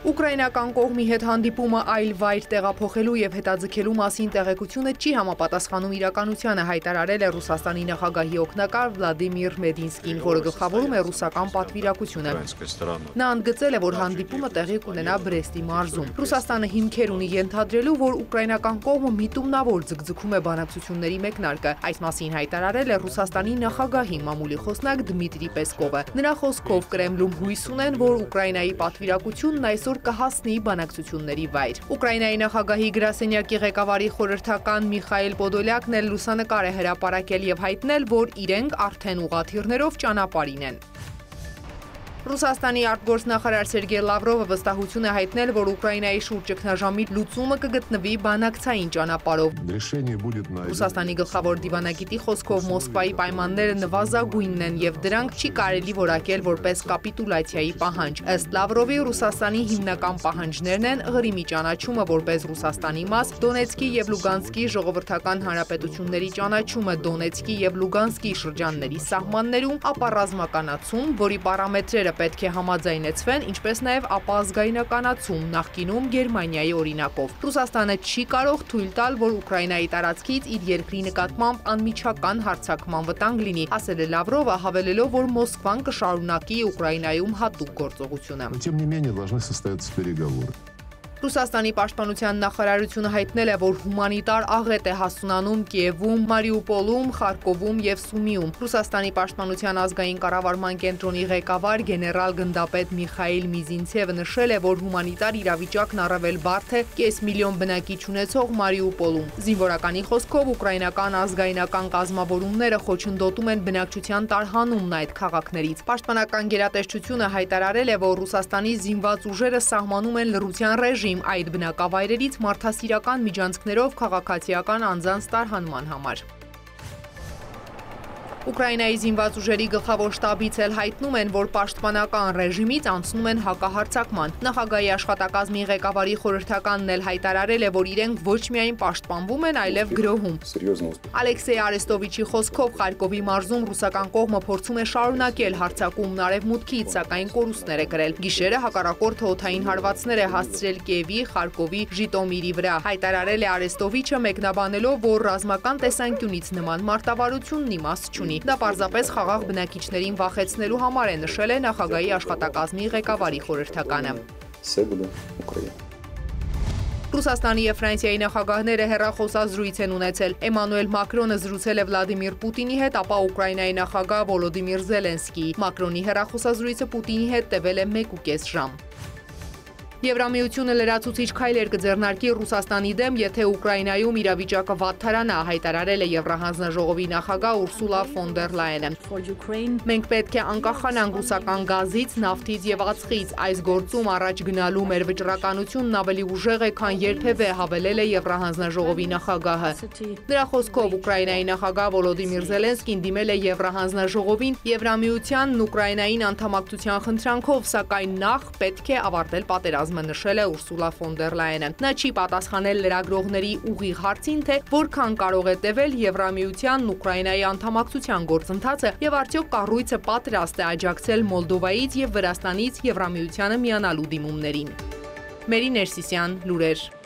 Ուկրաինական կողմի հետ հանդիպումը այլ վայր տեղափոխելու եւ հետաձգելու մասին տեղեկությունը չի համապատասխանում իրականությանը, հայտարարել է Ռուսաստանի նախագահի օգնակար Վլադիմիր Մեդինսկին, որը գլխավորում է ռուսական պատվիրակությունը։ Նա ընդգծել է, որ հանդիպումը տեղի կունենա Բրեստի մարզում։ Ռուսաստանը հիմքեր ունի ենթադրելու, որ ուկրաինական կողմը միտումնավոր ձգձգում է բանակցությունների մեկնարկը։ Այս մասին հայտարարել է Ռուսաստանի նախագահի մամուլի խոսնակ Դմիտրի Պեսկովը։ Նրա խոսքով Կրեմլում հույս ունեն, որ Ուկրաինայի պատվիրակությունն այսօր այսօր կհասնի բանակցությունների վայր։ Ուկրաինայի նախագահի գրասենյակի ղեկավարի խորհրդական Միխայել Պոդոլյակն էլ լուսանկար է հրապարակել եւ հայտնել, որ իրենք արդեն ուղաթիռներով ճանապարհին են։ Ռուսաստանի արտգործնախարար Սերգեյ Լավրովը վստահություն է հայտնել, որ Ուկրաինայի շուրջ ճգնաժամի լուծումը կգտնվի բանակցային ճանապարհով։ Ռուսաստանի գլխավոր դիվանագիտի խոսքով Մոսկվայի պայմանները նվազագույնն են եւ դրանք չի կարելի որակել որպես կապիտուլյացիայի պահանջ։ Ըստ Լավրովի Ռուսաստանի հիմնական պահանջներն են Ղրիմի ճանաչումը որպես Ռուսաստանի մաս, Դոնեցկի եւ Լուգանսկի ժողովրդական հանրապետությունների ճանաչումը Դոնեցկի եւ Լուգանսկի շրջանների սահմաններում, ապա ռազմականացում, որի պարամետրերը պետք է համաձայնեցվեն, ինչպես նաև ապազգայնականացում նախկինում Գերմանիայի օրինակով։ Ռուսաստանը չի կարող թույլ տալ, որ Ուկրաինայի տարածքից իր երկրի նկատմամբ անմիջական հարձակման վտանգ լինի, ասել է Լավրովը, հավելելով, որ Մոսկվան կշարունակի Ուկրաինայում հատուկ գործողությունը։ Тем не менее должны состояться переговоры. Ռուսաստանի պաշտպանության նախարարությունը հայտնել է, որ հումանիտար աղետ է հասունանում Կիևում, Մարիուպոլում, Խարկովում եւ Սումիում։ Ռուսաստանի պաշտպանության ազգային կառավարման կենտրոնի ղեկավար գեներալ գնդապետ Միխայիլ Միզինցևը նշել է, որ հումանիտար իրավիճակն առավել բարդ է կես միլիոն բնակիչ ունեցող Մարիուպոլում։ Զինվորականի խոսքով ուկրաինական ազգայնական կազմավորումները խոչընդոտում են բնակչության տարհանումն այդ քաղաքներից։ Պաշտպանական գերատեսչությունը հայտարարել է, որ Ռուսաստանի զինված ուժերը սահմանում են լռության ռեժիմ ռեժիմ այդ բնակավայրերից մարդասիրական միջանցքներով քաղաքացիական անձանց տարհանման համար։ Ուկրաինայի զինված ուժերի գլխավոր շտաբից էլ հայտնում են, որ պաշտպանական ռեժիմից անցնում են հակահարցակման։ Նախագահի աշխատակազմի ղեկավարի խորհրդականն էլ հայտարարել է, որ իրենք ոչ միայն պաշտպանվում են, այլև գրոհում։ Ալեքսեյ Արեստովիչի խոսքով Խարկովի մարզում ռուսական կողմը փորձում է շարունակել հարձակումն արևմուտքից, սակայն կորուստներ է կրել։ Գիշերը հակառակորդը օթային հարվածներ է հասցրել Կիևի, Խարկովի, Ժիտոմիրի վրա։ Հայտարարել է Արեստովիչը մեկնաբանելով, որ ռազմական տեսանկյունից նման մարտավարությունն իմաստ չունի։ Դա պարզապես խաղաղ բնակիչներին վախեցնելու համար է նշել է նախագահի աշխատակազմի ղեկավարի խորհրդականը։ Ռուսաստանի եւ Ֆրանսիայի նախագահները հերրախոսազրույց են ունեցել։ Էմանուել Մակրոնը զրուցել է Վլադիմիր Պուտինի հետ, ապա Ուկրաինայի նախագահ Վոլոդիմիր Զելենսկիի։ Մակրոնի հերրախոսազրույցը Պուտինի հետ տևել է 1.5 ժամ։ Եվրամիությունը լրացուցիչ քայլեր կձեռնարկի Ռուսաստանի դեմ, եթե Ուկրաինայում իրավիճակը վատթարանա, հայտարարել է Եվրահանձնաժողովի նախագահ Ուրսուլա ֆոն դեր Լայենը։ Մենք պետք է անկախանանք ռուսական գազից, նավթից եւ ածխից։ Այս գործում առաջ գնալու մեր վճռականությունն ավելի ուժեղ է, քան երբևէ, հավելել է Եվրահանձնաժողովի նախագահը։ Նրա խոսքով Ուկրաինայի նախագահ Վոլոդիմիր Զելենսկին դիմել է Եվրահանձնաժողովին Եվրամիությանն Ուկրաինային անդամակցության խնդրանքով, սակայն նախ պետք է ավարտել պատերազմը պատերազմը նշել է Ուրսուլա ֆոն դեր Լայենը։ Նա չի պատասխանել լրագրողների ուղիղ հարցին, թե որքան կարող է տևել Եվրամիությանն Ուկրաինայի անդամակցության գործընթացը եւ արդյոք կառույցը պատրաստ է աջակցել Մոլդովայից եւ Վրաստանից Եվրամիությանը միանալու դիմումներին։ Մերի Ներսիսյան, լուրեր